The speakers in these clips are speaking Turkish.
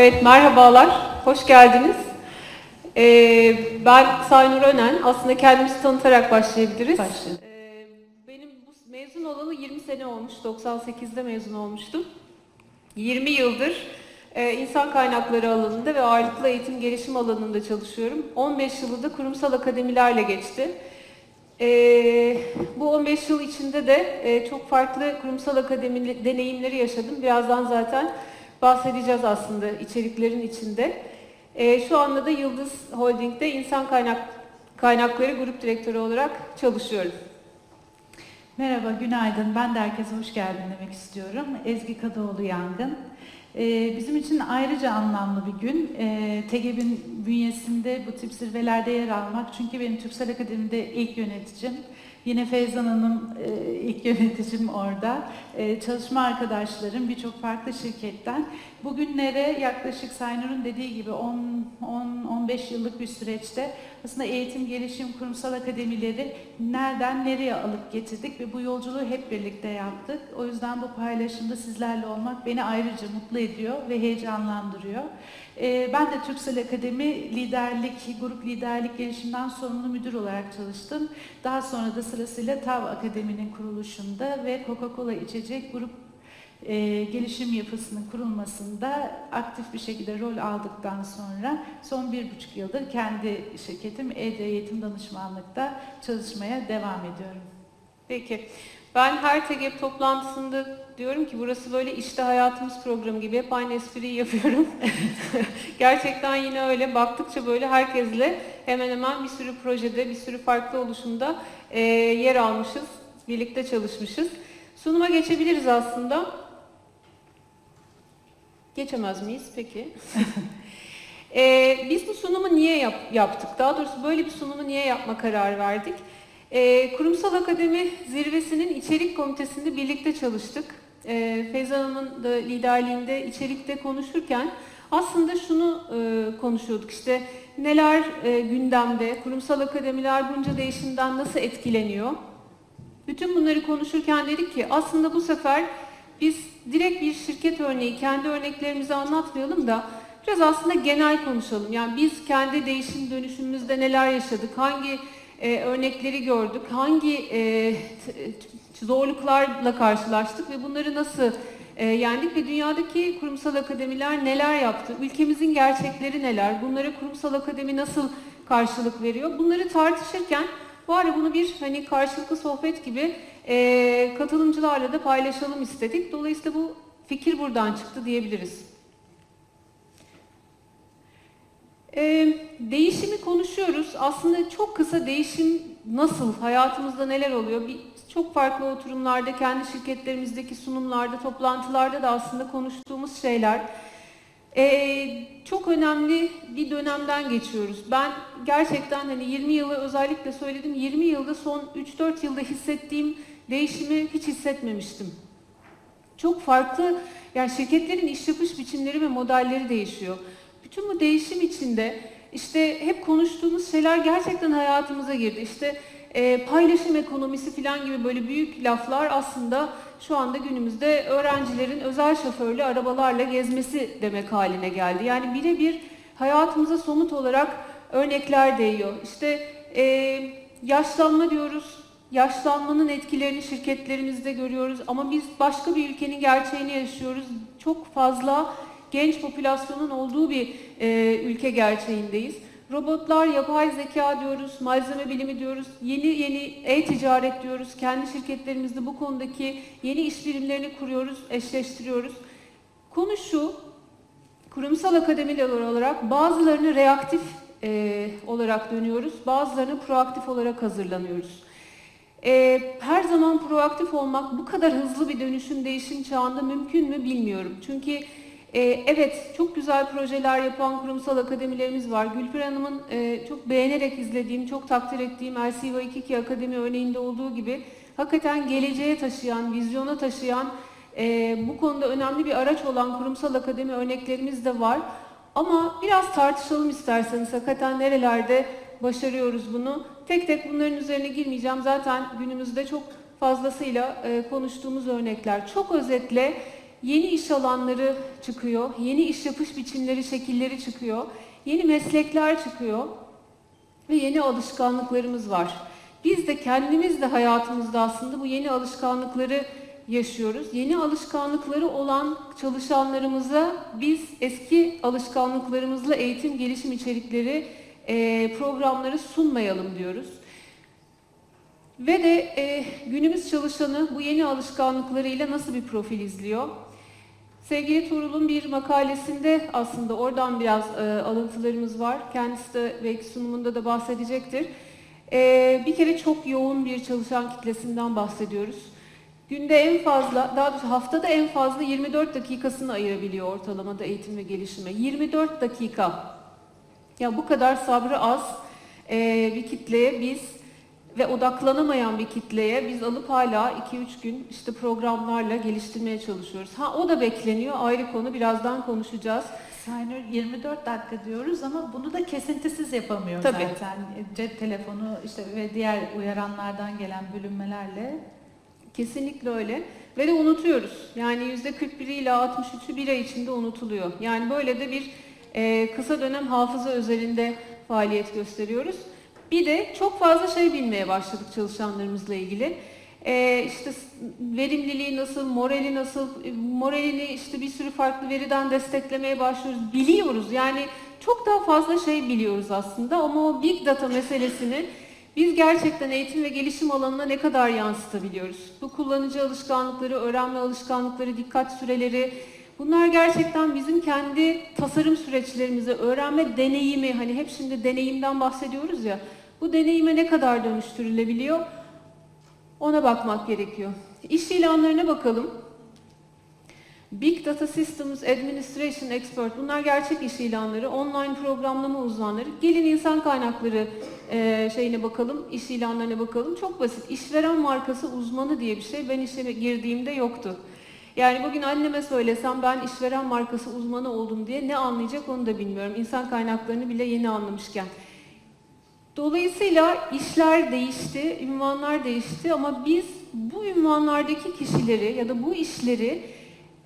Evet, merhabalar, hoş geldiniz. Ee, ben Saynur Önen, aslında kendimizi tanıtarak başlayabiliriz. Ee, benim bu mezun olalı 20 sene olmuş, 98'de mezun olmuştum. 20 yıldır e, insan kaynakları alanında ve ağırlıklı eğitim gelişim alanında çalışıyorum. 15 yılı da kurumsal akademilerle geçti. Ee, bu 15 yıl içinde de e, çok farklı kurumsal akademi deneyimleri yaşadım. Birazdan zaten bahsedeceğiz aslında içeriklerin içinde. Ee, şu anda da Yıldız Holding'de insan kaynak kaynakları grup direktörü olarak çalışıyorum. Merhaba, günaydın. Ben de herkese hoş geldin demek istiyorum. Ezgi Kadıoğlu Yangın. Ee, bizim için ayrıca anlamlı bir gün. Ee, TGB'in bünyesinde bu tip zirvelerde yer almak. Çünkü benim Türksel Akademi'de ilk yöneticim. Yine Feyzan Hanım e, ilk yöneticim orada. E, çalışma arkadaşlarım birçok farklı şirketten. Bugünlere yaklaşık Saynur'un dediği gibi 10-15 yıllık bir süreçte aslında eğitim, gelişim, kurumsal akademileri nereden nereye alıp getirdik ve bu yolculuğu hep birlikte yaptık. O yüzden bu paylaşımda sizlerle olmak beni ayrıca mutlu ediyor ve heyecanlandırıyor. Ee, ben de Türksel Akademi liderlik, grup liderlik gelişimden sorumlu müdür olarak çalıştım. Daha sonra da sırasıyla TAV Akademi'nin kuruluşunda ve Coca-Cola içecek grup e, gelişim yapısının kurulmasında aktif bir şekilde rol aldıktan sonra son bir buçuk yıldır kendi şirketim ED Eğitim Danışmanlık'ta çalışmaya devam ediyorum. Peki. Ben her TGEP toplantısında diyorum ki burası böyle işte hayatımız programı gibi hep aynı espriyi yapıyorum. Gerçekten yine öyle. Baktıkça böyle herkesle hemen hemen bir sürü projede, bir sürü farklı oluşumda e, yer almışız. Birlikte çalışmışız. Sunuma geçebiliriz aslında. Geçemez miyiz? Peki. e, biz bu sunumu niye yap, yaptık? Daha doğrusu böyle bir sunumu niye yapma kararı verdik? E, Kurumsal Akademi Zirvesi'nin içerik komitesinde birlikte çalıştık. E, Feyza Hanım'ın da liderliğinde içerikte konuşurken aslında şunu e, konuşuyorduk işte neler e, gündemde, kurumsal akademiler bunca değişimden nasıl etkileniyor? Bütün bunları konuşurken dedik ki aslında bu sefer biz direkt bir şirket örneği, kendi örneklerimizi anlatmayalım da biraz aslında genel konuşalım. Yani biz kendi değişim dönüşümümüzde neler yaşadık, hangi e, örnekleri gördük, hangi e, zorluklarla karşılaştık ve bunları nasıl e, yendik ve dünyadaki kurumsal akademiler neler yaptı, ülkemizin gerçekleri neler, bunlara kurumsal akademi nasıl karşılık veriyor, bunları tartışırken bari bunu bir hani karşılıklı sohbet gibi e, katılımcılarla da paylaşalım istedik. Dolayısıyla bu fikir buradan çıktı diyebiliriz. E, değişimi konuşuyoruz. Aslında çok kısa değişim nasıl, hayatımızda neler oluyor? Bir, çok farklı oturumlarda, kendi şirketlerimizdeki sunumlarda, toplantılarda da aslında konuştuğumuz şeyler. Ee, çok önemli bir dönemden geçiyoruz. Ben gerçekten hani 20 yılı özellikle söyledim, 20 yılda son 3-4 yılda hissettiğim değişimi hiç hissetmemiştim. Çok farklı, yani şirketlerin iş yapış biçimleri ve modelleri değişiyor. Bütün bu değişim içinde işte hep konuştuğumuz şeyler gerçekten hayatımıza girdi. İşte e, paylaşım ekonomisi falan gibi böyle büyük laflar aslında şu anda günümüzde öğrencilerin özel şoförlü arabalarla gezmesi demek haline geldi. Yani birebir hayatımıza somut olarak örnekler değiyor. İşte e, yaşlanma diyoruz, yaşlanmanın etkilerini şirketlerimizde görüyoruz ama biz başka bir ülkenin gerçeğini yaşıyoruz. Çok fazla genç popülasyonun olduğu bir e, ülke gerçeğindeyiz. Robotlar, yapay zeka diyoruz, malzeme bilimi diyoruz, yeni yeni e-ticaret diyoruz. Kendi şirketlerimizde bu konudaki yeni iş birimlerini kuruyoruz, eşleştiriyoruz. Konu şu, kurumsal akademiler olarak bazılarını reaktif e, olarak dönüyoruz, bazılarını proaktif olarak hazırlanıyoruz. E, her zaman proaktif olmak bu kadar hızlı bir dönüşüm, değişim çağında mümkün mü bilmiyorum. Çünkü ee, evet, çok güzel projeler yapan kurumsal akademilerimiz var. Gülpür Hanım'ın e, çok beğenerek izlediğim, çok takdir ettiğim Elsiva 22 Akademi örneğinde olduğu gibi hakikaten geleceğe taşıyan, vizyona taşıyan, e, bu konuda önemli bir araç olan kurumsal akademi örneklerimiz de var. Ama biraz tartışalım isterseniz hakikaten nerelerde başarıyoruz bunu. Tek tek bunların üzerine girmeyeceğim. Zaten günümüzde çok fazlasıyla e, konuştuğumuz örnekler. Çok özetle yeni iş alanları çıkıyor, yeni iş yapış biçimleri, şekilleri çıkıyor, yeni meslekler çıkıyor ve yeni alışkanlıklarımız var. Biz de kendimiz de hayatımızda aslında bu yeni alışkanlıkları yaşıyoruz. Yeni alışkanlıkları olan çalışanlarımıza biz eski alışkanlıklarımızla eğitim gelişim içerikleri, e, programları sunmayalım diyoruz. Ve de e, günümüz çalışanı bu yeni alışkanlıklarıyla nasıl bir profil izliyor? Sevgili Tuğrul'un bir makalesinde aslında oradan biraz e, alıntılarımız var. Kendisi de belki sunumunda da bahsedecektir. E, bir kere çok yoğun bir çalışan kitlesinden bahsediyoruz. Günde en fazla, daha doğrusu haftada en fazla 24 dakikasını ayırabiliyor ortalamada eğitim ve gelişime. 24 dakika. Ya bu kadar sabrı az e, bir kitleye biz ve odaklanamayan bir kitleye biz alıp hala 2-3 gün işte programlarla geliştirmeye çalışıyoruz. Ha o da bekleniyor ayrı konu birazdan konuşacağız. Saynur 24 dakika diyoruz ama bunu da kesintisiz yapamıyor Tabii. zaten. Cep telefonu işte ve diğer uyaranlardan gelen bölünmelerle. Kesinlikle öyle. Ve de unutuyoruz. Yani %41 ile 63'ü bir ay içinde unutuluyor. Yani böyle de bir e, kısa dönem hafıza özelinde faaliyet gösteriyoruz. Bir de çok fazla şey bilmeye başladık çalışanlarımızla ilgili. E, işte verimliliği nasıl, morali nasıl, e, moralini işte bir sürü farklı veriden desteklemeye başlıyoruz. Biliyoruz yani çok daha fazla şey biliyoruz aslında ama o big data meselesini biz gerçekten eğitim ve gelişim alanına ne kadar yansıtabiliyoruz? Bu kullanıcı alışkanlıkları, öğrenme alışkanlıkları, dikkat süreleri, bunlar gerçekten bizim kendi tasarım süreçlerimize, öğrenme deneyimi, hani hep şimdi deneyimden bahsediyoruz ya, bu deneyime ne kadar dönüştürülebiliyor? Ona bakmak gerekiyor. İş ilanlarına bakalım. Big Data Systems Administration Expert, bunlar gerçek iş ilanları, online programlama uzmanları. Gelin insan kaynakları e, şeyine bakalım, iş ilanlarına bakalım. Çok basit. İşveren markası uzmanı diye bir şey ben işe girdiğimde yoktu. Yani bugün anneme söylesem ben işveren markası uzmanı oldum diye ne anlayacak onu da bilmiyorum. İnsan kaynaklarını bile yeni anlamışken. Dolayısıyla işler değişti, ünvanlar değişti ama biz bu ünvanlardaki kişileri ya da bu işleri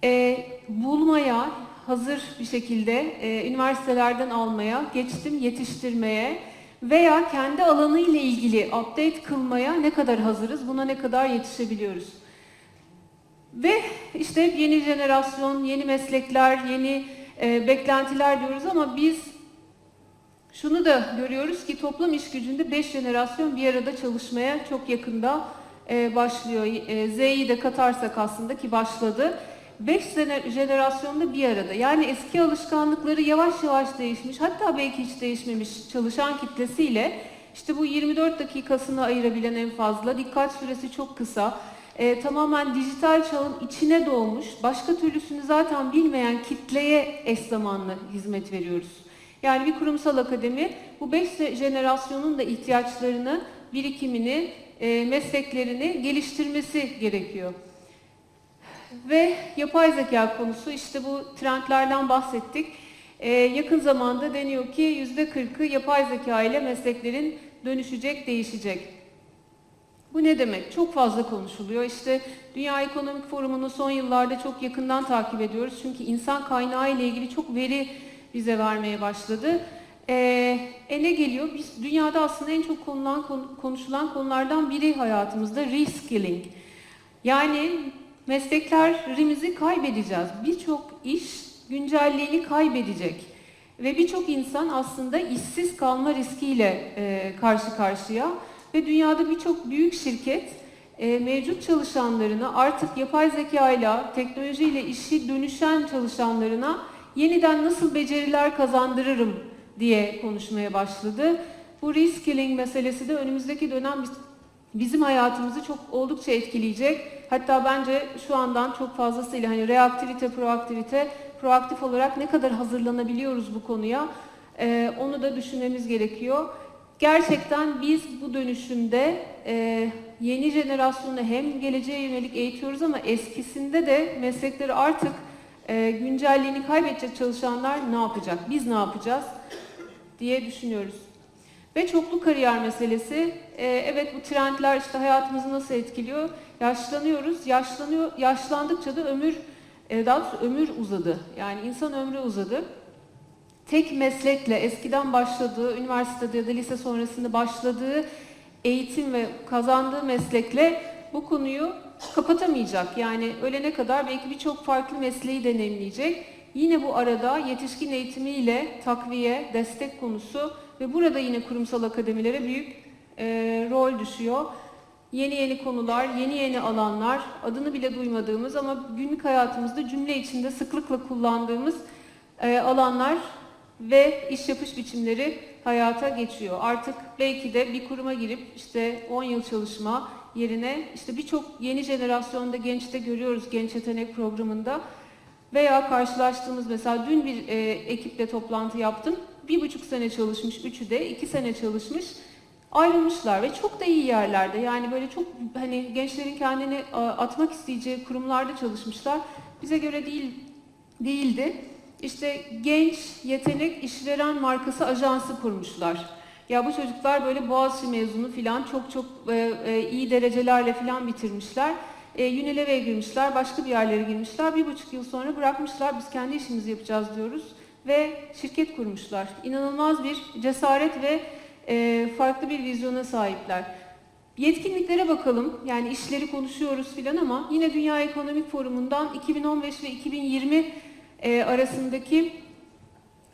e, bulmaya, hazır bir şekilde e, üniversitelerden almaya, geçtim yetiştirmeye veya kendi alanı ile ilgili update kılmaya ne kadar hazırız, buna ne kadar yetişebiliyoruz. Ve işte yeni jenerasyon, yeni meslekler, yeni e, beklentiler diyoruz ama biz şunu da görüyoruz ki toplam iş gücünde 5 jenerasyon bir arada çalışmaya çok yakında e, başlıyor. E, Z'yi de katarsak aslında ki başladı. 5 jenerasyonda bir arada. Yani eski alışkanlıkları yavaş yavaş değişmiş, hatta belki hiç değişmemiş çalışan kitlesiyle işte bu 24 dakikasını ayırabilen en fazla, dikkat süresi çok kısa, e, tamamen dijital çağın içine doğmuş, başka türlüsünü zaten bilmeyen kitleye eş zamanlı hizmet veriyoruz. Yani bir kurumsal akademi bu 5 jenerasyonun da ihtiyaçlarını, birikimini, e, mesleklerini geliştirmesi gerekiyor. Ve yapay zeka konusu işte bu trendlerden bahsettik. Ee, yakın zamanda deniyor ki yüzde 40'ı yapay zeka ile mesleklerin dönüşecek, değişecek. Bu ne demek? Çok fazla konuşuluyor. İşte Dünya Ekonomik Forumu'nu son yıllarda çok yakından takip ediyoruz. Çünkü insan kaynağı ile ilgili çok veri bize vermeye başladı. Ee, e ne geliyor? Biz dünyada aslında en çok konulan, konuşulan konulardan biri hayatımızda reskilling. Yani mesleklerimizi kaybedeceğiz. Birçok iş güncelliğini kaybedecek. Ve birçok insan aslında işsiz kalma riskiyle e, karşı karşıya. Ve dünyada birçok büyük şirket e, mevcut çalışanlarına artık yapay zeka ile, teknolojiyle işi dönüşen çalışanlarına yeniden nasıl beceriler kazandırırım diye konuşmaya başladı. Bu reskilling meselesi de önümüzdeki dönem bizim hayatımızı çok oldukça etkileyecek. Hatta bence şu andan çok fazlasıyla hani reaktivite, proaktivite, proaktif olarak ne kadar hazırlanabiliyoruz bu konuya e, onu da düşünmemiz gerekiyor. Gerçekten biz bu dönüşümde e, yeni jenerasyonu hem geleceğe yönelik eğitiyoruz ama eskisinde de meslekleri artık e, güncelliğini kaybedecek çalışanlar ne yapacak? Biz ne yapacağız? diye düşünüyoruz. Ve çoklu kariyer meselesi. E, evet bu trendler işte hayatımızı nasıl etkiliyor? Yaşlanıyoruz. Yaşlanıyor, yaşlandıkça da ömür e, daha doğrusu ömür uzadı. Yani insan ömrü uzadı. Tek meslekle eskiden başladığı, üniversitede ya da lise sonrasında başladığı eğitim ve kazandığı meslekle bu konuyu kapatamayacak. Yani ölene kadar belki birçok farklı mesleği deneyimleyecek. Yine bu arada yetişkin eğitimiyle takviye, destek konusu ve burada yine kurumsal akademilere büyük e, rol düşüyor. Yeni yeni konular, yeni yeni alanlar, adını bile duymadığımız ama günlük hayatımızda cümle içinde sıklıkla kullandığımız e, alanlar ve iş yapış biçimleri hayata geçiyor. Artık belki de bir kuruma girip işte 10 yıl çalışma yerine işte birçok yeni jenerasyonda gençte görüyoruz genç yetenek programında veya karşılaştığımız mesela dün bir e, ekiple toplantı yaptım. Bir buçuk sene çalışmış, üçü de iki sene çalışmış ayrılmışlar ve çok da iyi yerlerde yani böyle çok hani gençlerin kendini a, atmak isteyeceği kurumlarda çalışmışlar. Bize göre değil değildi. İşte genç yetenek işveren markası ajansı kurmuşlar. Ya bu çocuklar böyle Boğaziçi mezunu filan çok çok e, e, iyi derecelerle filan bitirmişler. E, Unilever'e girmişler, başka bir yerlere girmişler. Bir buçuk yıl sonra bırakmışlar. Biz kendi işimizi yapacağız diyoruz ve şirket kurmuşlar. İnanılmaz bir cesaret ve e, farklı bir vizyona sahipler. Yetkinliklere bakalım. Yani işleri konuşuyoruz filan ama yine Dünya Ekonomik Forumu'ndan 2015 ve 2020 e, arasındaki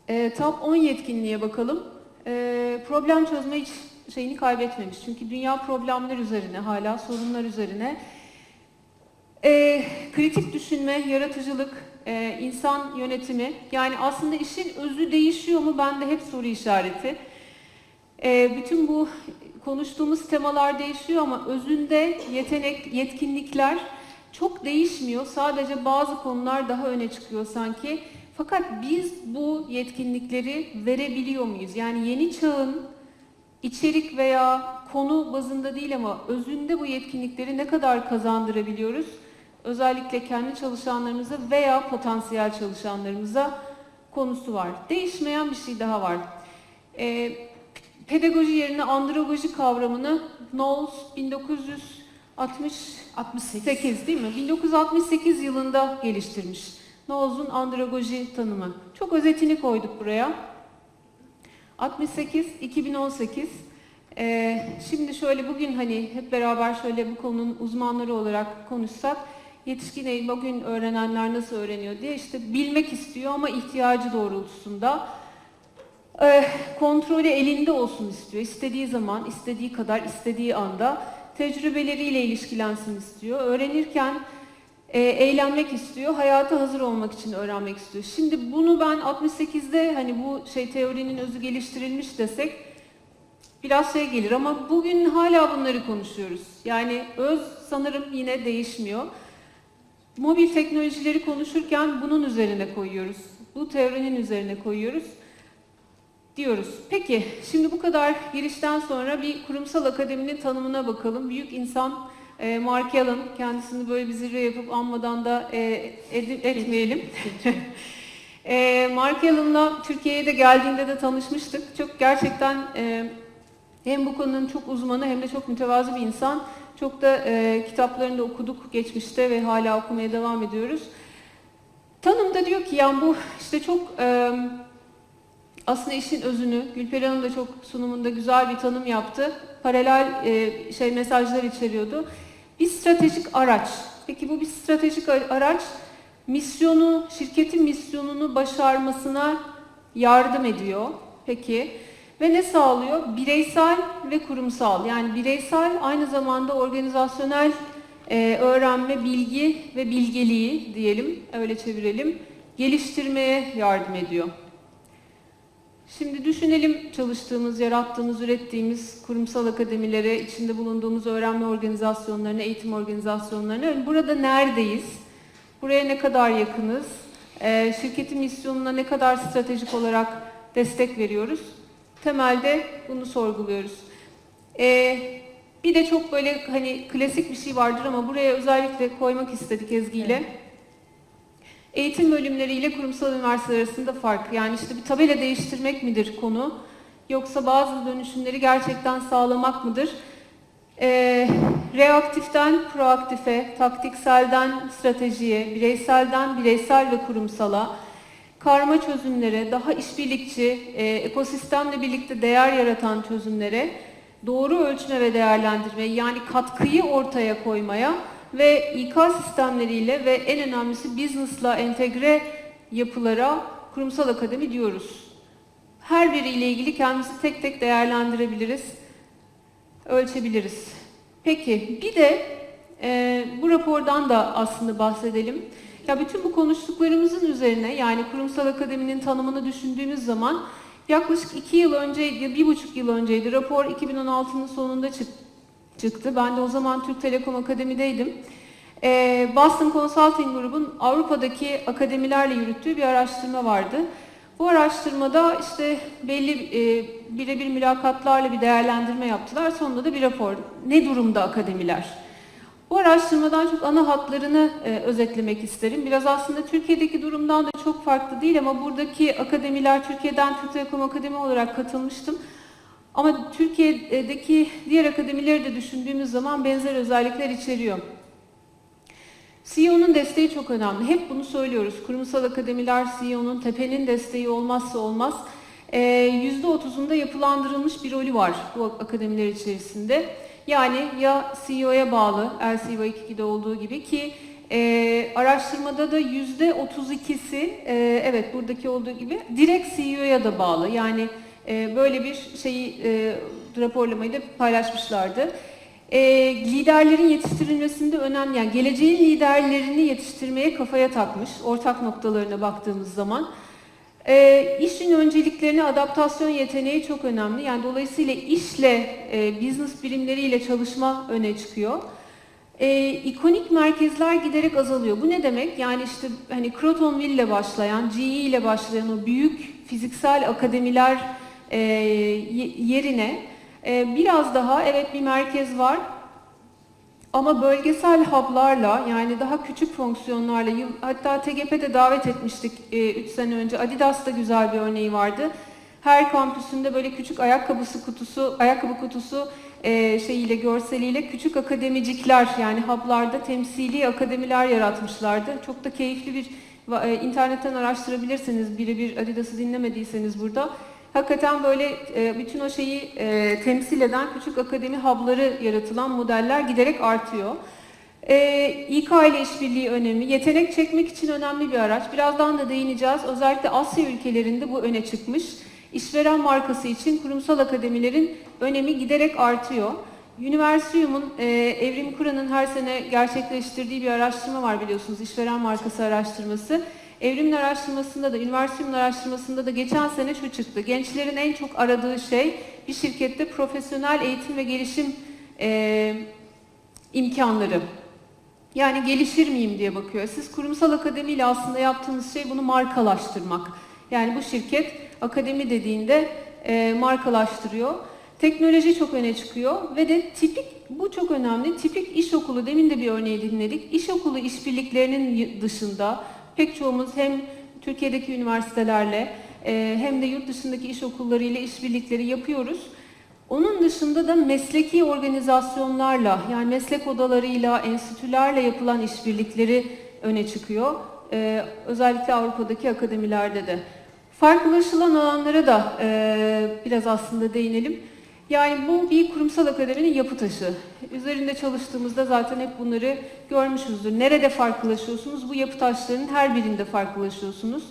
e, top 10 yetkinliğe bakalım. E, problem çözme hiç şeyini kaybetmemiş. Çünkü dünya problemler üzerine, hala sorunlar üzerine. E, kritik düşünme, yaratıcılık, e, insan yönetimi. Yani aslında işin özü değişiyor mu? Bende hep soru işareti. E, bütün bu konuştuğumuz temalar değişiyor ama özünde yetenek, yetkinlikler çok değişmiyor. Sadece bazı konular daha öne çıkıyor sanki. Fakat biz bu yetkinlikleri verebiliyor muyuz? Yani yeni çağın içerik veya konu bazında değil ama özünde bu yetkinlikleri ne kadar kazandırabiliyoruz? Özellikle kendi çalışanlarımıza veya potansiyel çalışanlarımıza konusu var. Değişmeyen bir şey daha var. Ee, pedagoji yerine andragoji kavramını Knowles 1968 68 değil mi? 1968 yılında geliştirmiş. Knowles'un andragoji tanımı. Çok özetini koyduk buraya. 68 2018 ee, şimdi şöyle bugün hani hep beraber şöyle bu konunun uzmanları olarak konuşsak yetişkin eğitim bugün öğrenenler nasıl öğreniyor diye işte bilmek istiyor ama ihtiyacı doğrultusunda e, kontrolü elinde olsun istiyor. İstediği zaman, istediği kadar, istediği anda tecrübeleriyle ilişkilensin istiyor. Öğrenirken e, eğlenmek istiyor, hayata hazır olmak için öğrenmek istiyor. Şimdi bunu ben 68'de hani bu şey teorinin özü geliştirilmiş desek biraz şey gelir ama bugün hala bunları konuşuyoruz. Yani öz sanırım yine değişmiyor. Mobil teknolojileri konuşurken bunun üzerine koyuyoruz. Bu teorinin üzerine koyuyoruz diyoruz. Peki, şimdi bu kadar girişten sonra bir kurumsal akademinin tanımına bakalım. Büyük insan e, Mark Allen, kendisini böyle bir zirve yapıp anmadan da e, ed- etmeyelim. e, Mark Allen'la Türkiye'ye de geldiğinde de tanışmıştık. Çok gerçekten e, hem bu konunun çok uzmanı hem de çok mütevazı bir insan. Çok da e, kitaplarını da okuduk geçmişte ve hala okumaya devam ediyoruz. Tanımda diyor ki yani bu işte çok e, aslında işin özünü, Gülperi Hanım da çok sunumunda güzel bir tanım yaptı. Paralel e, şey mesajlar içeriyordu. Bir stratejik araç. Peki bu bir stratejik araç misyonu, şirketin misyonunu başarmasına yardım ediyor. Peki ve ne sağlıyor? Bireysel ve kurumsal. Yani bireysel aynı zamanda organizasyonel e, öğrenme, bilgi ve bilgeliği diyelim, öyle çevirelim, geliştirmeye yardım ediyor. Şimdi düşünelim çalıştığımız, yarattığımız, ürettiğimiz kurumsal akademilere, içinde bulunduğumuz öğrenme organizasyonlarına, eğitim organizasyonlarına. Burada neredeyiz? Buraya ne kadar yakınız? Ee, şirketin misyonuna ne kadar stratejik olarak destek veriyoruz? Temelde bunu sorguluyoruz. Ee, bir de çok böyle hani klasik bir şey vardır ama buraya özellikle koymak istedik Ezgi ile. Evet. Eğitim bölümleriyle kurumsal üniversiteler arasında fark. Yani işte bir tabela değiştirmek midir konu? Yoksa bazı dönüşümleri gerçekten sağlamak mıdır? Ee, Reaktiften proaktife, taktikselden stratejiye, bireyselden bireysel ve kurumsala, karma çözümlere, daha işbirlikçi, e, ekosistemle birlikte değer yaratan çözümlere, doğru ölçme ve değerlendirme yani katkıyı ortaya koymaya ve İK sistemleriyle ve en önemlisi business'la entegre yapılara kurumsal akademi diyoruz. Her biriyle ilgili kendimizi tek tek değerlendirebiliriz, ölçebiliriz. Peki bir de e, bu rapordan da aslında bahsedelim. Ya bütün bu konuştuklarımızın üzerine yani kurumsal akademinin tanımını düşündüğümüz zaman yaklaşık iki yıl önceydi, bir buçuk yıl önceydi. Rapor 2016'nın sonunda çık, çıktı. Ben de o zaman Türk Telekom Akademi'deydim. Ee, Boston Consulting Group'un Avrupa'daki akademilerle yürüttüğü bir araştırma vardı. Bu araştırmada işte belli e, birebir mülakatlarla bir değerlendirme yaptılar. Sonunda da bir rapor. Ne durumda akademiler? Bu araştırmadan çok ana hatlarını e, özetlemek isterim. Biraz aslında Türkiye'deki durumdan da çok farklı değil ama buradaki akademiler Türkiye'den Türk Telekom Akademi olarak katılmıştım. Ama Türkiye'deki diğer akademileri de düşündüğümüz zaman benzer özellikler içeriyor. CEO'nun desteği çok önemli. Hep bunu söylüyoruz. Kurumsal akademiler CEO'nun tepenin desteği olmazsa olmaz. %30'unda yapılandırılmış bir rolü var bu akademiler içerisinde. Yani ya CEO'ya bağlı, LCO 2'de olduğu gibi ki e, araştırmada da yüzde 32'si, e, evet buradaki olduğu gibi direkt CEO'ya da bağlı. Yani e, böyle bir şeyi e, raporlamayı da paylaşmışlardı. E, liderlerin yetiştirilmesinde önemli, yani geleceğin liderlerini yetiştirmeye kafaya takmış, ortak noktalarına baktığımız zaman. E, işin önceliklerine adaptasyon yeteneği çok önemli. Yani dolayısıyla işle, e, business birimleriyle çalışma öne çıkıyor. E, ikonik merkezler giderek azalıyor. Bu ne demek? Yani işte hani Crotonville ile başlayan, GE ile başlayan o büyük fiziksel akademiler e, yerine e, biraz daha evet bir merkez var ama bölgesel hub'larla yani daha küçük fonksiyonlarla hatta TGP'de davet etmiştik 3 e, sene önce. Adidas'ta güzel bir örneği vardı. Her kampüsünde böyle küçük ayakkabısı kutusu, ayakkabı kutusu e, şeyiyle görseliyle küçük akademicikler yani hub'larda temsili akademiler yaratmışlardı. Çok da keyifli bir e, internetten araştırabilirsiniz birebir Adidas'ı dinlemediyseniz burada. Hakikaten böyle e, bütün o şeyi e, temsil eden küçük akademi hub'ları yaratılan modeller giderek artıyor. E, İK ile işbirliği önemi, yetenek çekmek için önemli bir araç. Birazdan da değineceğiz. Özellikle Asya ülkelerinde bu öne çıkmış. İşveren markası için kurumsal akademilerin önemi giderek artıyor. Üniversium'un, e, Evrim Kur'an'ın her sene gerçekleştirdiği bir araştırma var biliyorsunuz, işveren markası araştırması. Evrimin araştırmasında da, üniversitenin araştırmasında da geçen sene şu çıktı. Gençlerin en çok aradığı şey bir şirkette profesyonel eğitim ve gelişim e, imkanları. Yani gelişir miyim diye bakıyor. Siz kurumsal akademiyle aslında yaptığınız şey bunu markalaştırmak. Yani bu şirket akademi dediğinde e, markalaştırıyor. Teknoloji çok öne çıkıyor ve de tipik, bu çok önemli, tipik iş okulu, demin de bir örneği dinledik. İş okulu işbirliklerinin dışında pek çoğumuz hem Türkiye'deki üniversitelerle e, hem de yurt dışındaki iş okullarıyla işbirlikleri yapıyoruz. Onun dışında da mesleki organizasyonlarla yani meslek odalarıyla, enstitülerle yapılan işbirlikleri öne çıkıyor. Ee, özellikle Avrupa'daki akademilerde de. Farklılaşılan alanlara da e, biraz aslında değinelim. Yani bu bir kurumsal akademinin yapı taşı. Üzerinde çalıştığımızda zaten hep bunları görmüşüzdür. Nerede farklılaşıyorsunuz? Bu yapı taşlarının her birinde farklılaşıyorsunuz.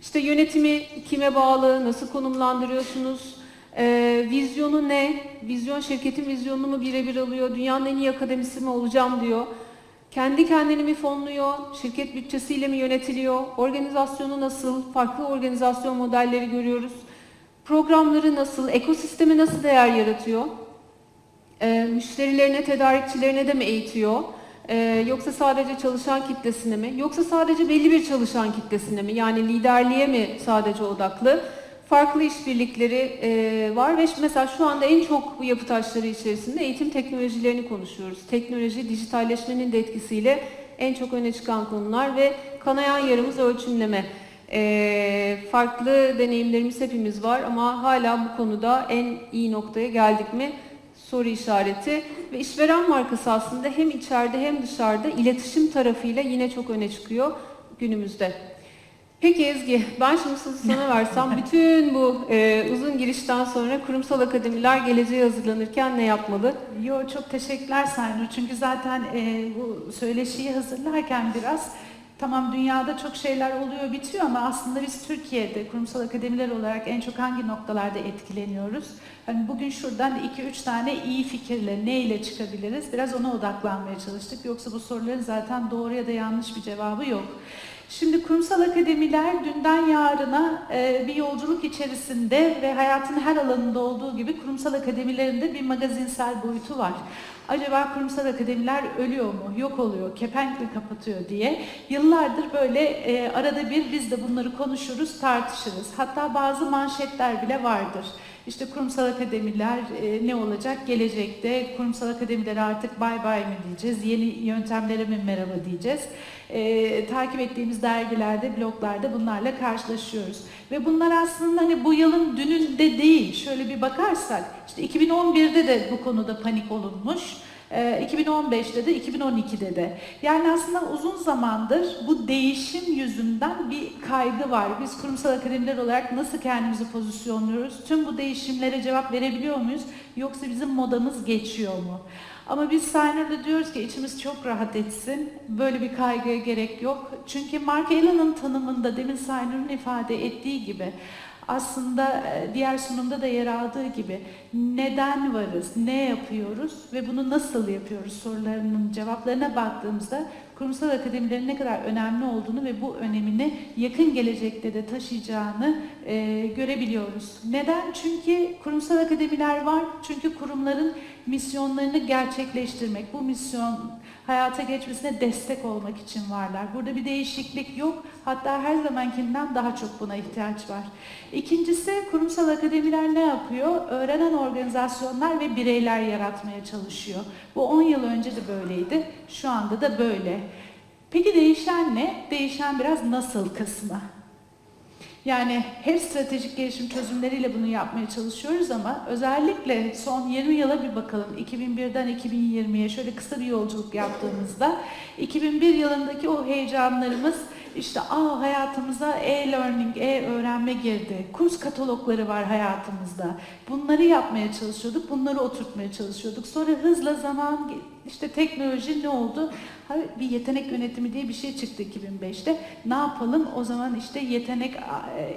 İşte yönetimi kime bağlı, nasıl konumlandırıyorsunuz, ee, vizyonu ne? Vizyon şirketin vizyonunu mu birebir alıyor? Dünyanın en iyi akademisi mi olacağım diyor. Kendi kendini mi fonluyor? Şirket bütçesiyle mi yönetiliyor? Organizasyonu nasıl? Farklı organizasyon modelleri görüyoruz. Programları nasıl? Ekosistemi nasıl değer yaratıyor? Ee, müşterilerine, tedarikçilerine de mi eğitiyor? Ee, yoksa sadece çalışan kitlesine mi? Yoksa sadece belli bir çalışan kitlesine mi? Yani liderliğe mi sadece odaklı? farklı işbirlikleri e, var ve mesela şu anda en çok bu yapı taşları içerisinde eğitim teknolojilerini konuşuyoruz. Teknoloji, dijitalleşmenin de etkisiyle en çok öne çıkan konular ve kanayan yarımız ölçümleme. E, farklı deneyimlerimiz hepimiz var ama hala bu konuda en iyi noktaya geldik mi soru işareti ve işveren markası aslında hem içeride hem dışarıda iletişim tarafıyla yine çok öne çıkıyor günümüzde. Peki Ezgi, ben şimdi sözü sana versem bütün bu e, uzun girişten sonra kurumsal akademiler geleceğe hazırlanırken ne yapmalı? Yo çok teşekkürler Saynur. Çünkü zaten e, bu söyleşiyi hazırlarken biraz tamam dünyada çok şeyler oluyor bitiyor ama aslında biz Türkiye'de kurumsal akademiler olarak en çok hangi noktalarda etkileniyoruz? Hani bugün şuradan iki üç tane iyi fikirle neyle çıkabiliriz? Biraz ona odaklanmaya çalıştık. Yoksa bu soruların zaten doğru ya da yanlış bir cevabı yok. Şimdi kurumsal akademiler dünden yarına e, bir yolculuk içerisinde ve hayatın her alanında olduğu gibi kurumsal akademilerinde bir magazinsel boyutu var. Acaba kurumsal akademiler ölüyor mu, yok oluyor, kepenk mi kapatıyor diye yıllardır böyle e, arada bir biz de bunları konuşuruz, tartışırız. Hatta bazı manşetler bile vardır. İşte kurumsal akademiler e, ne olacak gelecekte? Kurumsal akademilere artık bay bay mı diyeceğiz? Yeni yöntemlere mi merhaba diyeceğiz? E, takip ettiğimiz dergilerde, bloglarda bunlarla karşılaşıyoruz. Ve bunlar aslında hani bu yılın dününde değil. Şöyle bir bakarsak, işte 2011'de de bu konuda panik olunmuş. 2015'te de 2012'de de. Yani aslında uzun zamandır bu değişim yüzünden bir kaygı var. Biz kurumsal akademiler olarak nasıl kendimizi pozisyonluyoruz? Tüm bu değişimlere cevap verebiliyor muyuz? Yoksa bizim modamız geçiyor mu? Ama biz Sayner'da diyoruz ki içimiz çok rahat etsin. Böyle bir kaygıya gerek yok. Çünkü Mark Allen'ın tanımında demin Sayner'ın ifade ettiği gibi aslında diğer sunumda da yer aldığı gibi neden varız, ne yapıyoruz ve bunu nasıl yapıyoruz sorularının cevaplarına baktığımızda kurumsal akademilerin ne kadar önemli olduğunu ve bu önemini yakın gelecekte de taşıyacağını e, görebiliyoruz. Neden? Çünkü kurumsal akademiler var. Çünkü kurumların misyonlarını gerçekleştirmek, bu misyon hayata geçmesine destek olmak için varlar. Burada bir değişiklik yok. Hatta her zamankinden daha çok buna ihtiyaç var. İkincisi kurumsal akademiler ne yapıyor? Öğrenen organizasyonlar ve bireyler yaratmaya çalışıyor. Bu 10 yıl önce de böyleydi. Şu anda da böyle. Peki değişen ne? Değişen biraz nasıl kısmı. Yani hep stratejik gelişim çözümleriyle bunu yapmaya çalışıyoruz ama özellikle son 20 yıla bir bakalım. 2001'den 2020'ye şöyle kısa bir yolculuk yaptığımızda 2001 yılındaki o heyecanlarımız işte aa hayatımıza e-learning, e-öğrenme girdi. Kurs katalogları var hayatımızda. Bunları yapmaya çalışıyorduk, bunları oturtmaya çalışıyorduk. Sonra hızla zaman işte teknoloji ne oldu? bir yetenek yönetimi diye bir şey çıktı 2005'te. Ne yapalım? O zaman işte yetenek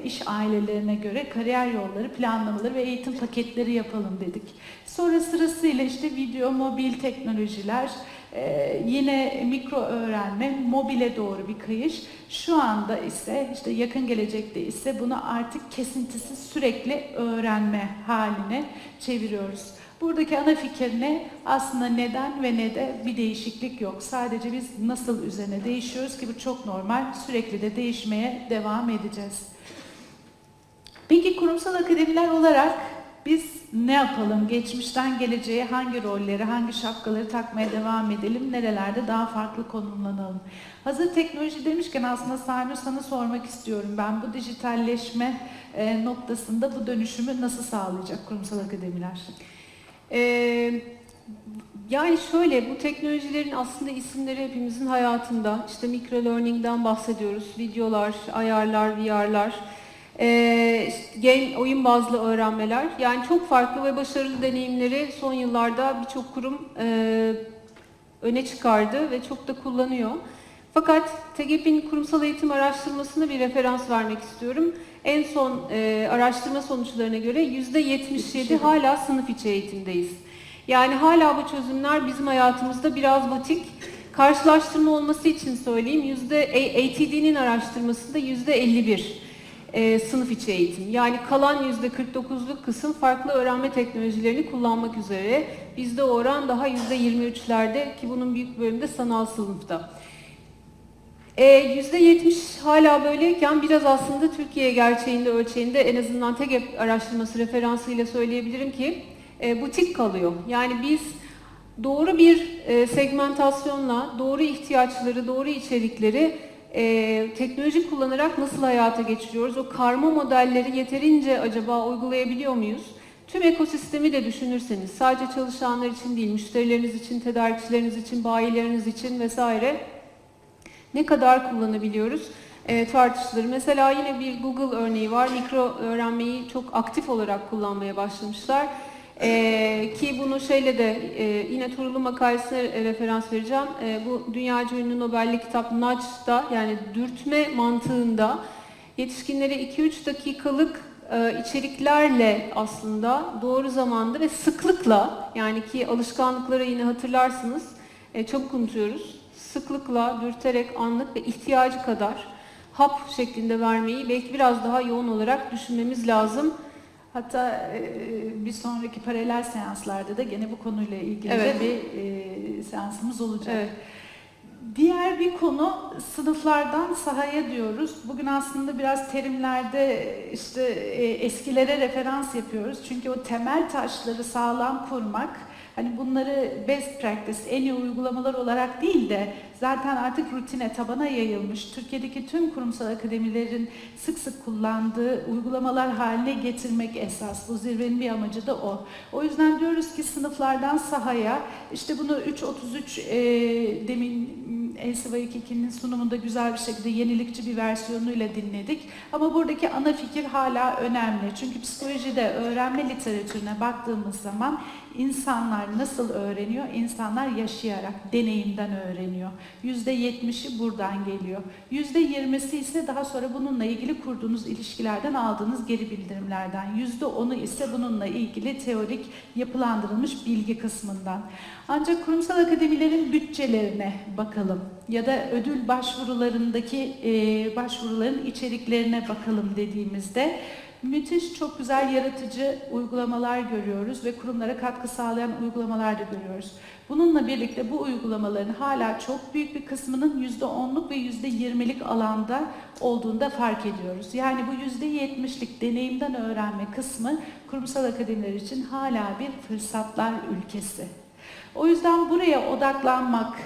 iş ailelerine göre kariyer yolları, planlamaları ve eğitim paketleri yapalım dedik. Sonra sırasıyla işte video, mobil teknolojiler, ee, yine mikro öğrenme, mobile doğru bir kayış. Şu anda ise işte yakın gelecekte ise bunu artık kesintisiz sürekli öğrenme haline çeviriyoruz. Buradaki ana fikir ne? Aslında neden ve ne de bir değişiklik yok. Sadece biz nasıl üzerine değişiyoruz ki bu çok normal. Sürekli de değişmeye devam edeceğiz. Peki kurumsal akademiler olarak biz ne yapalım? Geçmişten geleceğe hangi rolleri, hangi şapkaları takmaya devam edelim? Nerelerde daha farklı konumlanalım? Hazır teknoloji demişken aslında Sami sana sormak istiyorum. Ben bu dijitalleşme e, noktasında bu dönüşümü nasıl sağlayacak kurumsal akademiler? Ee, yani şöyle bu teknolojilerin aslında isimleri hepimizin hayatında. İşte micro learning'den bahsediyoruz. Videolar, ayarlar, VR'lar e, game, oyun bazlı öğrenmeler. Yani çok farklı ve başarılı deneyimleri son yıllarda birçok kurum e, öne çıkardı ve çok da kullanıyor. Fakat TGEP'in kurumsal eğitim araştırmasına bir referans vermek istiyorum. En son e, araştırma sonuçlarına göre %77 hala sınıf içi eğitimdeyiz. Yani hala bu çözümler bizim hayatımızda biraz batik. Karşılaştırma olması için söyleyeyim, ATD'nin araştırmasında %51 e, sınıf içi eğitim. Yani kalan %49'luk kısım farklı öğrenme teknolojilerini kullanmak üzere. Bizde oran daha %23'lerde ki bunun büyük bölümü de sanal sınıfta. E, %70 hala böyleyken biraz aslında Türkiye gerçeğinde ölçeğinde en azından TEGEP araştırması referansıyla söyleyebilirim ki e, butik kalıyor. Yani biz doğru bir e, segmentasyonla doğru ihtiyaçları, doğru içerikleri e, teknoloji kullanarak nasıl hayata geçiriyoruz? O karma modelleri yeterince acaba uygulayabiliyor muyuz? tüm ekosistemi de düşünürseniz sadece çalışanlar için değil, müşterileriniz için, tedarikçileriniz için, bayileriniz için vesaire ne kadar kullanabiliyoruz e, tartışılır. Mesela yine bir Google örneği var. Mikro öğrenmeyi çok aktif olarak kullanmaya başlamışlar. E, ki bunu şeyle de e, yine Turul'un makalesine referans vereceğim. E, bu dünyaca ünlü Nobel'li kitap Nudge'da yani dürtme mantığında yetişkinlere 2-3 dakikalık e, içeriklerle aslında doğru zamanda ve sıklıkla yani ki alışkanlıkları yine hatırlarsınız e, çabuk unutuyoruz. Sıklıkla, dürterek, anlık ve ihtiyacı kadar hap şeklinde vermeyi belki biraz daha yoğun olarak düşünmemiz lazım. Hatta e, bir sonraki paralel seanslarda da gene bu konuyla ilgili Evet. de bir e, seansımız olacak. Evet. Diğer bir konu sınıflardan sahaya diyoruz. Bugün aslında biraz terimlerde işte e, eskilere referans yapıyoruz. Çünkü o temel taşları sağlam kurmak, hani bunları best practice, en iyi uygulamalar olarak değil de zaten artık rutine, tabana yayılmış, Türkiye'deki tüm kurumsal akademilerin sık sık kullandığı uygulamalar haline getirmek esas. Bu zirvenin bir amacı da o. O yüzden diyoruz ki sınıflardan sahaya, işte bunu 3.33 e, demin Elsiva 2'nin sunumunda güzel bir şekilde yenilikçi bir versiyonuyla dinledik. Ama buradaki ana fikir hala önemli. Çünkü psikolojide öğrenme literatürüne baktığımız zaman insanlar nasıl öğreniyor? İnsanlar yaşayarak, deneyimden öğreniyor. %70'i buradan geliyor. %20'si ise daha sonra bununla ilgili kurduğunuz ilişkilerden aldığınız geri bildirimlerden. %10'u ise bununla ilgili teorik yapılandırılmış bilgi kısmından. Ancak kurumsal akademilerin bütçelerine bakalım ya da ödül başvurularındaki e, başvuruların içeriklerine bakalım dediğimizde müthiş çok güzel yaratıcı uygulamalar görüyoruz ve kurumlara katkı sağlayan uygulamalar da görüyoruz. Bununla birlikte bu uygulamaların hala çok büyük bir kısmının %10'luk ve %20'lik alanda olduğunu da fark ediyoruz. Yani bu %70'lik deneyimden öğrenme kısmı kurumsal akademiler için hala bir fırsatlar ülkesi. O yüzden buraya odaklanmak,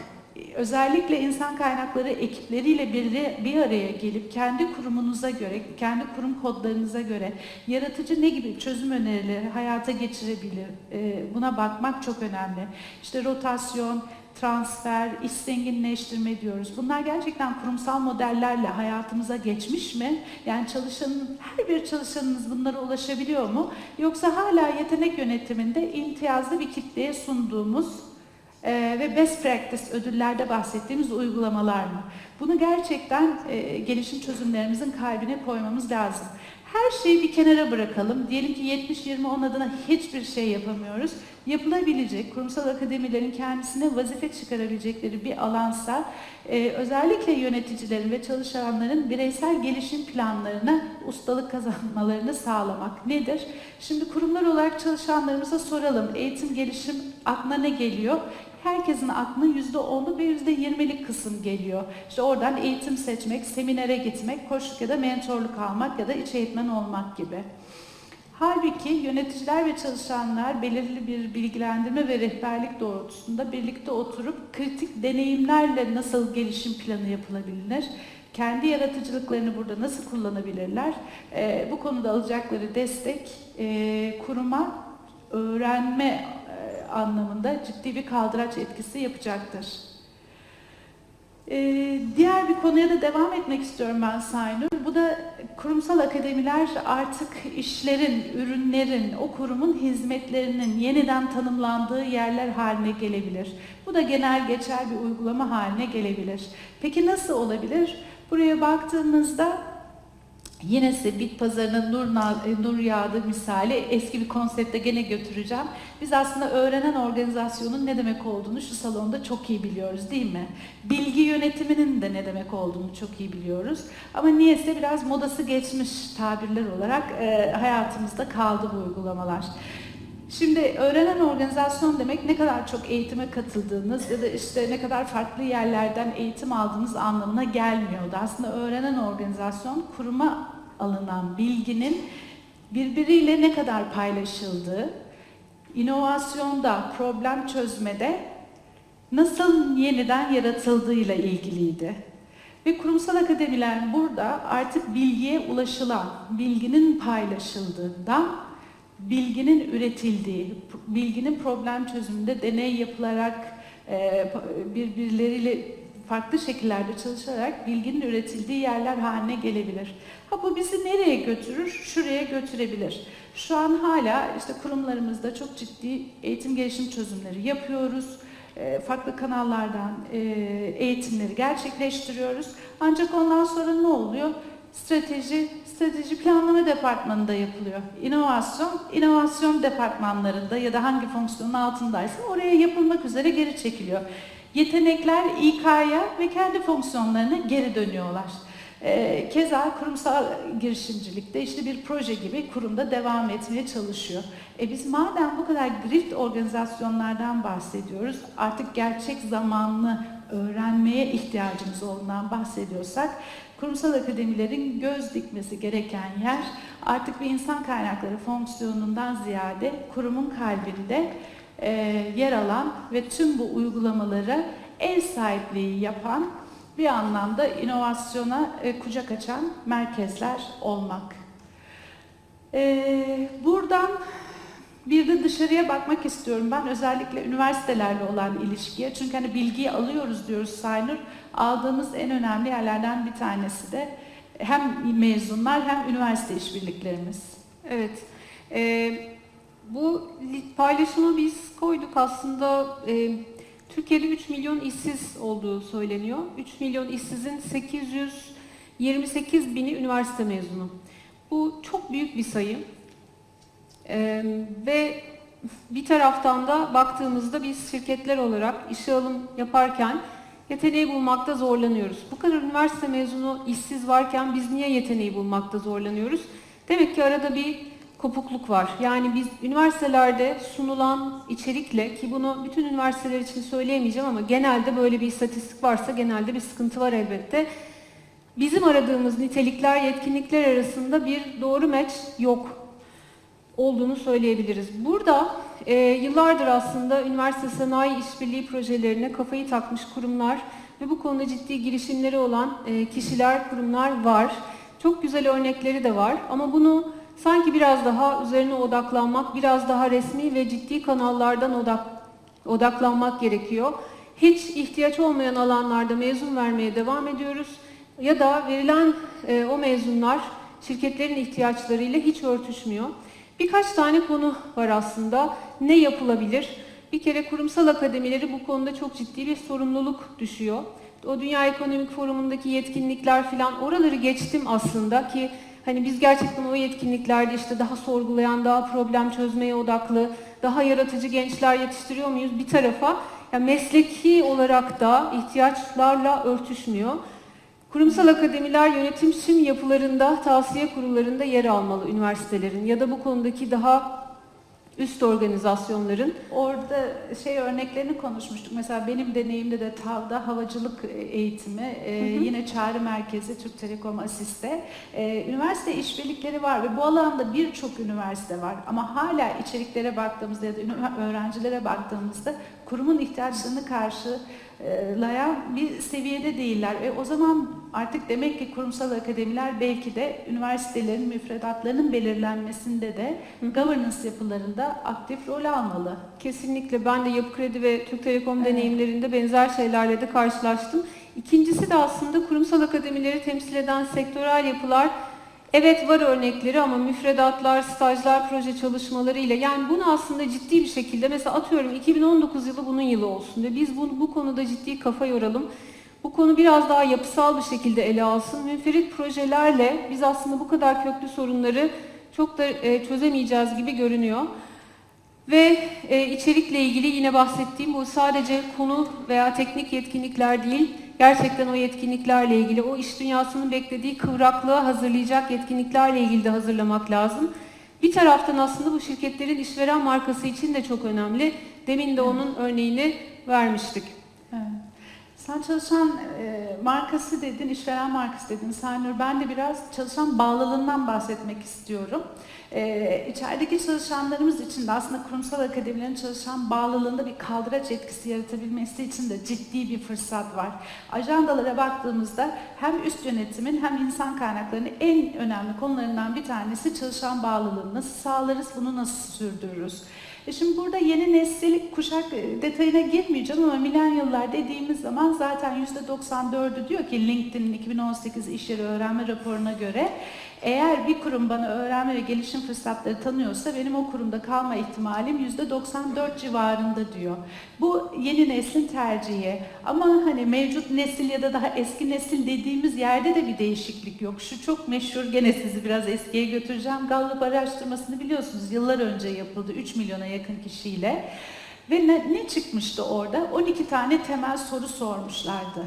özellikle insan kaynakları ekipleriyle bir, bir araya gelip kendi kurumunuza göre, kendi kurum kodlarınıza göre yaratıcı ne gibi çözüm önerileri hayata geçirebilir e, buna bakmak çok önemli. İşte rotasyon, transfer, iş zenginleştirme diyoruz. Bunlar gerçekten kurumsal modellerle hayatımıza geçmiş mi? Yani çalışanın, her bir çalışanınız bunlara ulaşabiliyor mu? Yoksa hala yetenek yönetiminde imtiyazlı bir kitleye sunduğumuz e, ve best practice ödüllerde bahsettiğimiz uygulamalar mı? Bunu gerçekten e, gelişim çözümlerimizin kalbine koymamız lazım. Her şeyi bir kenara bırakalım. Diyelim ki 70-20-10 adına hiçbir şey yapamıyoruz. Yapılabilecek, kurumsal akademilerin kendisine vazife çıkarabilecekleri bir alansa e, özellikle yöneticilerin ve çalışanların bireysel gelişim planlarına ustalık kazanmalarını sağlamak nedir? Şimdi kurumlar olarak çalışanlarımıza soralım. Eğitim, gelişim aklına ne geliyor? Herkesin aklına yüzde onluk ve yüzde yirmilik kısım geliyor. İşte oradan eğitim seçmek, seminere gitmek, koşluk ya da mentorluk almak ya da iç eğitmen olmak gibi. Halbuki yöneticiler ve çalışanlar belirli bir bilgilendirme ve rehberlik doğrultusunda birlikte oturup kritik deneyimlerle nasıl gelişim planı yapılabilir, kendi yaratıcılıklarını burada nasıl kullanabilirler, e, bu konuda alacakları destek e, kuruma öğrenme anlamında ciddi bir kaldıraç etkisi yapacaktır. Ee, diğer bir konuya da devam etmek istiyorum ben Saynur. Bu da kurumsal akademiler artık işlerin, ürünlerin, o kurumun hizmetlerinin yeniden tanımlandığı yerler haline gelebilir. Bu da genel geçer bir uygulama haline gelebilir. Peki nasıl olabilir? Buraya baktığımızda Yine size bit pazarının nur, e, nur yağdı misali eski bir konsepte gene götüreceğim. Biz aslında öğrenen organizasyonun ne demek olduğunu şu salonda çok iyi biliyoruz değil mi? Bilgi yönetiminin de ne demek olduğunu çok iyi biliyoruz. Ama niyeyse biraz modası geçmiş tabirler olarak e, hayatımızda kaldı bu uygulamalar. Şimdi öğrenen organizasyon demek ne kadar çok eğitime katıldığınız ya da işte ne kadar farklı yerlerden eğitim aldığınız anlamına gelmiyordu. Aslında öğrenen organizasyon kuruma alınan bilginin birbiriyle ne kadar paylaşıldığı, inovasyonda, problem çözmede nasıl yeniden yaratıldığıyla ilgiliydi. Ve kurumsal akademiler burada artık bilgiye ulaşılan, bilginin paylaşıldığından bilginin üretildiği, bilginin problem çözümünde deney yapılarak e, birbirleriyle farklı şekillerde çalışarak bilginin üretildiği yerler haline gelebilir. Ha bu bizi nereye götürür? Şuraya götürebilir. Şu an hala işte kurumlarımızda çok ciddi eğitim gelişim çözümleri yapıyoruz. E, farklı kanallardan e, eğitimleri gerçekleştiriyoruz. Ancak ondan sonra ne oluyor? Strateji, strateji planlama departmanında yapılıyor. İnovasyon, inovasyon departmanlarında ya da hangi fonksiyonun altındaysa oraya yapılmak üzere geri çekiliyor. Yetenekler İK'ya ve kendi fonksiyonlarına geri dönüyorlar. Ee, keza kurumsal girişimcilikte işte bir proje gibi kurumda devam etmeye çalışıyor. E biz madem bu kadar grift organizasyonlardan bahsediyoruz, artık gerçek zamanlı öğrenmeye ihtiyacımız olduğundan bahsediyorsak, kurumsal akademilerin göz dikmesi gereken yer artık bir insan kaynakları fonksiyonundan ziyade kurumun kalbinde e, yer alan ve tüm bu uygulamaları ev sahipliği yapan bir anlamda inovasyona e, kucak açan merkezler olmak. E, buradan bir de dışarıya bakmak istiyorum ben özellikle üniversitelerle olan ilişkiye. Çünkü hani bilgiyi alıyoruz diyoruz Saynur. Aldığımız en önemli yerlerden bir tanesi de hem mezunlar hem üniversite işbirliklerimiz. Evet. Ee, bu paylaşımı biz koyduk aslında. E, Türkiye'de 3 milyon işsiz olduğu söyleniyor. 3 milyon işsizin 828 bini üniversite mezunu. Bu çok büyük bir sayı. Ee, ve bir taraftan da baktığımızda biz şirketler olarak işe alım yaparken yeteneği bulmakta zorlanıyoruz. Bu kadar üniversite mezunu işsiz varken biz niye yeteneği bulmakta zorlanıyoruz? Demek ki arada bir kopukluk var. Yani biz üniversitelerde sunulan içerikle ki bunu bütün üniversiteler için söyleyemeyeceğim ama genelde böyle bir istatistik varsa genelde bir sıkıntı var elbette. Bizim aradığımız nitelikler, yetkinlikler arasında bir doğru meç yok olduğunu söyleyebiliriz. Burada e, yıllardır aslında üniversite sanayi işbirliği projelerine kafayı takmış kurumlar ve bu konuda ciddi girişimleri olan e, kişiler, kurumlar var. Çok güzel örnekleri de var ama bunu sanki biraz daha üzerine odaklanmak, biraz daha resmi ve ciddi kanallardan odak, odaklanmak gerekiyor. Hiç ihtiyaç olmayan alanlarda mezun vermeye devam ediyoruz ya da verilen e, o mezunlar şirketlerin ihtiyaçlarıyla hiç örtüşmüyor. Birkaç tane konu var aslında. Ne yapılabilir? Bir kere kurumsal akademileri bu konuda çok ciddi bir sorumluluk düşüyor. O Dünya Ekonomik Forumu'ndaki yetkinlikler falan oraları geçtim aslında ki Hani biz gerçekten o yetkinliklerde işte daha sorgulayan, daha problem çözmeye odaklı, daha yaratıcı gençler yetiştiriyor muyuz bir tarafa? Yani mesleki olarak da ihtiyaçlarla örtüşmüyor. Kurumsal akademiler yönetim yapılarında, tavsiye kurullarında yer almalı üniversitelerin ya da bu konudaki daha üst organizasyonların. Orada şey örneklerini konuşmuştuk. Mesela benim deneyimde de TAV'da havacılık eğitimi, e, hı hı. yine çağrı merkezi Türk Telekom Asiste. E, üniversite işbirlikleri var ve bu alanda birçok üniversite var. Ama hala içeriklere baktığımızda ya da öğrencilere baktığımızda kurumun ihtiyaçlarını karşı bir seviyede değiller. E, o zaman artık demek ki kurumsal akademiler belki de üniversitelerin müfredatlarının belirlenmesinde de governance yapılarında aktif rol almalı. Kesinlikle ben de Yapı Kredi ve Türk Telekom evet. deneyimlerinde benzer şeylerle de karşılaştım. İkincisi de aslında kurumsal akademileri temsil eden sektörel yapılar Evet var örnekleri ama müfredatlar, stajlar, proje çalışmaları ile yani bunu aslında ciddi bir şekilde mesela atıyorum 2019 yılı bunun yılı olsun ve biz bu, bu konuda ciddi kafa yoralım. Bu konu biraz daha yapısal bir şekilde ele alsın. Münferit projelerle biz aslında bu kadar köklü sorunları çok da e, çözemeyeceğiz gibi görünüyor. Ve e, içerikle ilgili yine bahsettiğim bu sadece konu veya teknik yetkinlikler değil, gerçekten o yetkinliklerle ilgili, o iş dünyasının beklediği kıvraklığa hazırlayacak yetkinliklerle ilgili de hazırlamak lazım. Bir taraftan aslında bu şirketlerin işveren markası için de çok önemli. Demin de onun örneğini vermiştik. Sen çalışan e, markası dedin, işveren markası dedin Sanur. Ben de biraz çalışan bağlılığından bahsetmek istiyorum. E, içerideki çalışanlarımız için de aslında kurumsal akademilerin çalışan bağlılığında bir kaldıraç etkisi yaratabilmesi için de ciddi bir fırsat var. Ajandalara baktığımızda hem üst yönetimin hem insan kaynaklarının en önemli konularından bir tanesi çalışan bağlılığını nasıl sağlarız, bunu nasıl sürdürürüz? E şimdi burada yeni nesil kuşak e, detayına girmeyeceğim ama milenyıllar dediğimiz zaman zaten %94'ü diyor ki LinkedIn'in 2018 iş yeri öğrenme raporuna göre eğer bir kurum bana öğrenme ve gelişim fırsatları tanıyorsa benim o kurumda kalma ihtimalim %94 civarında diyor. Bu yeni neslin tercihi. Ama hani mevcut nesil ya da daha eski nesil dediğimiz yerde de bir değişiklik yok. Şu çok meşhur, gene sizi biraz eskiye götüreceğim. Gallup araştırmasını biliyorsunuz yıllar önce yapıldı 3 milyona yakın kişiyle. Ve ne, ne çıkmıştı orada? 12 tane temel soru sormuşlardı.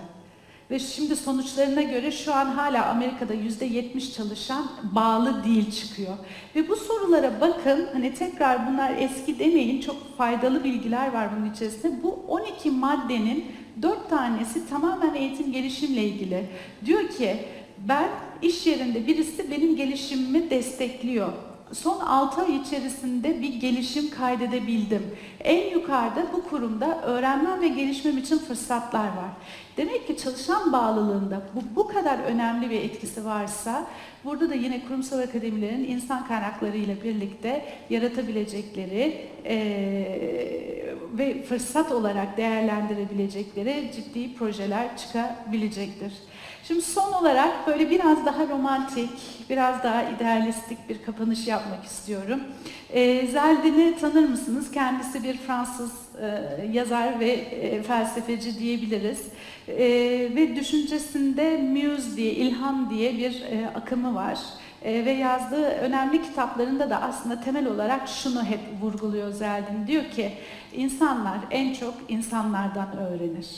Ve şimdi sonuçlarına göre şu an hala Amerika'da yüzde yetmiş çalışan bağlı değil çıkıyor. Ve bu sorulara bakın, hani tekrar bunlar eski demeyin, çok faydalı bilgiler var bunun içerisinde. Bu 12 maddenin 4 tanesi tamamen eğitim gelişimle ilgili. Diyor ki ben iş yerinde birisi benim gelişimimi destekliyor son 6 ay içerisinde bir gelişim kaydedebildim. En yukarıda bu kurumda öğrenmem ve gelişmem için fırsatlar var. Demek ki çalışan bağlılığında bu, bu kadar önemli bir etkisi varsa burada da yine kurumsal akademilerin insan kaynakları ile birlikte yaratabilecekleri e, ve fırsat olarak değerlendirebilecekleri ciddi projeler çıkabilecektir. Şimdi son olarak böyle biraz daha romantik, biraz daha idealistik bir kapanış yapmak istiyorum. E, Zeldin'i tanır mısınız? Kendisi bir Fransız e, yazar ve e, felsefeci diyebiliriz. E, ve düşüncesinde muse diye, ilham diye bir e, akımı var. E, ve yazdığı önemli kitaplarında da aslında temel olarak şunu hep vurguluyor Zeldin. Diyor ki, insanlar en çok insanlardan öğrenir.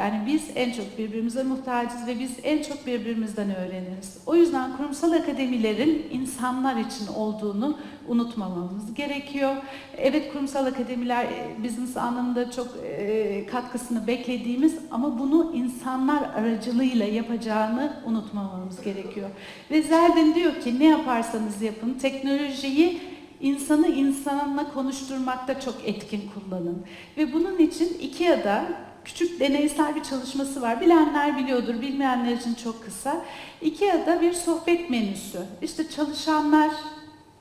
Yani biz en çok birbirimize muhtacız ve biz en çok birbirimizden öğreniriz. O yüzden kurumsal akademilerin insanlar için olduğunu unutmamamız gerekiyor. Evet kurumsal akademiler e, business anlamında çok e, katkısını beklediğimiz ama bunu insanlar aracılığıyla yapacağını unutmamamız gerekiyor. Ve Zeldin diyor ki ne yaparsanız yapın teknolojiyi insanı insanla konuşturmakta çok etkin kullanın. Ve bunun için IKEA'da küçük deneysel bir çalışması var. Bilenler biliyordur, bilmeyenler için çok kısa. IKEA'da bir sohbet menüsü. İşte çalışanlar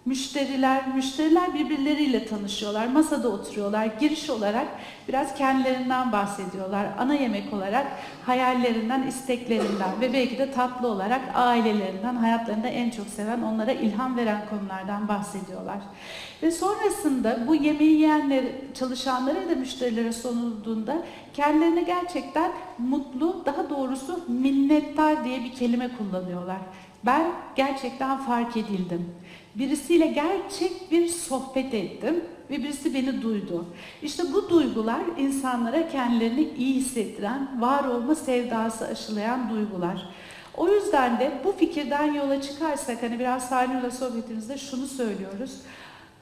müşteriler, müşteriler birbirleriyle tanışıyorlar, masada oturuyorlar. Giriş olarak biraz kendilerinden bahsediyorlar. Ana yemek olarak hayallerinden, isteklerinden ve belki de tatlı olarak ailelerinden, hayatlarında en çok seven, onlara ilham veren konulardan bahsediyorlar. Ve sonrasında bu yemeği yiyenler, çalışanlara da müşterilere sunulduğunda kendilerine gerçekten mutlu, daha doğrusu minnettar diye bir kelime kullanıyorlar. Ben gerçekten fark edildim. Birisiyle gerçek bir sohbet ettim ve birisi beni duydu. İşte bu duygular insanlara kendilerini iyi hissettiren, var olma sevdası aşılayan duygular. O yüzden de bu fikirden yola çıkarsak hani biraz Sarnı'yla sohbetimizde şunu söylüyoruz.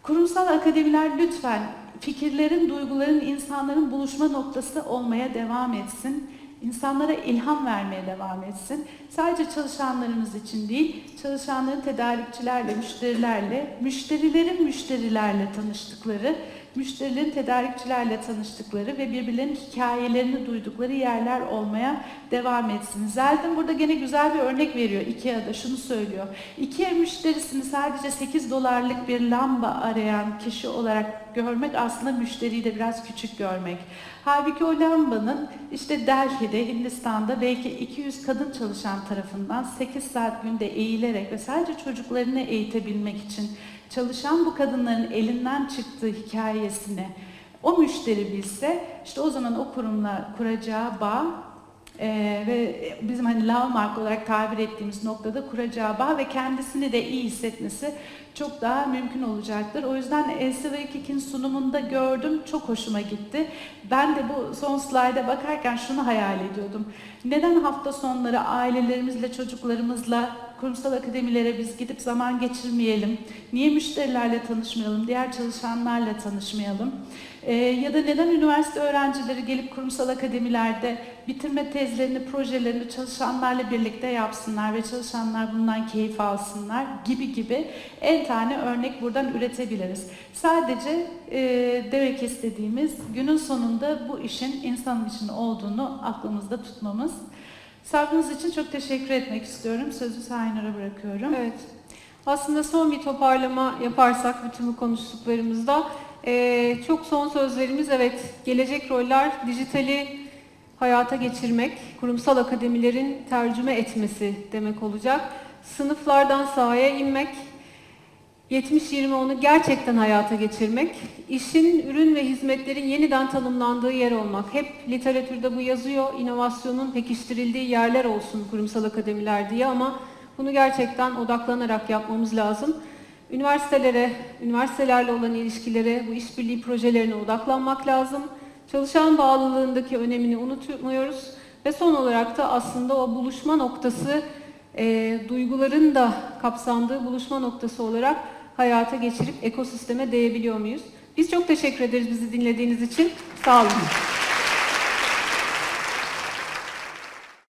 Kurumsal akademiler lütfen fikirlerin, duyguların, insanların buluşma noktası olmaya devam etsin insanlara ilham vermeye devam etsin. Sadece çalışanlarımız için değil, çalışanların tedarikçilerle, müşterilerle, müşterilerin müşterilerle tanıştıkları, müşterilerin tedarikçilerle tanıştıkları ve birbirlerinin hikayelerini duydukları yerler olmaya devam etsin. Zeldin burada gene güzel bir örnek veriyor Ikea'da şunu söylüyor. Ikea müşterisini sadece 8 dolarlık bir lamba arayan kişi olarak görmek aslında müşteriyi de biraz küçük görmek. Halbuki o lambanın işte Delhi'de, Hindistan'da belki 200 kadın çalışan tarafından 8 saat günde eğilerek ve sadece çocuklarını eğitebilmek için çalışan bu kadınların elinden çıktığı hikayesini o müşteri bilse işte o zaman o kurumla kuracağı bağ ee, ve bizim hani mark olarak tabir ettiğimiz noktada kuracağı bağ ve kendisini de iyi hissetmesi çok daha mümkün olacaktır. O yüzden Elsa Kik'in sunumunda gördüm, çok hoşuma gitti. Ben de bu son slayda bakarken şunu hayal ediyordum. Neden hafta sonları ailelerimizle, çocuklarımızla kurumsal akademilere biz gidip zaman geçirmeyelim? Niye müşterilerle tanışmayalım? Diğer çalışanlarla tanışmayalım? Ee, ya da neden üniversite öğrencileri gelip kurumsal akademilerde bitirme tezlerini, projelerini çalışanlarla birlikte yapsınlar ve çalışanlar bundan keyif alsınlar gibi gibi en tane örnek buradan üretebiliriz. Sadece e, demek istediğimiz günün sonunda bu işin insan için olduğunu aklımızda tutmamız. Sabrınız için çok teşekkür etmek istiyorum. Sözü Saynur'a bırakıyorum. Evet. Aslında son bir toparlama yaparsak bütün bu konuştuklarımızda eee, çok son sözlerimiz evet gelecek roller dijitali hayata geçirmek, kurumsal akademilerin tercüme etmesi demek olacak. Sınıflardan sahaya inmek, 70-20 onu gerçekten hayata geçirmek, işin, ürün ve hizmetlerin yeniden tanımlandığı yer olmak. Hep literatürde bu yazıyor, inovasyonun pekiştirildiği yerler olsun kurumsal akademiler diye ama bunu gerçekten odaklanarak yapmamız lazım. Üniversitelere, üniversitelerle olan ilişkilere, bu işbirliği projelerine odaklanmak lazım. Çalışan bağlılığındaki önemini unutmuyoruz. Ve son olarak da aslında o buluşma noktası, e, duyguların da kapsandığı buluşma noktası olarak hayata geçirip ekosisteme değebiliyor muyuz? Biz çok teşekkür ederiz bizi dinlediğiniz için. Sağ olun.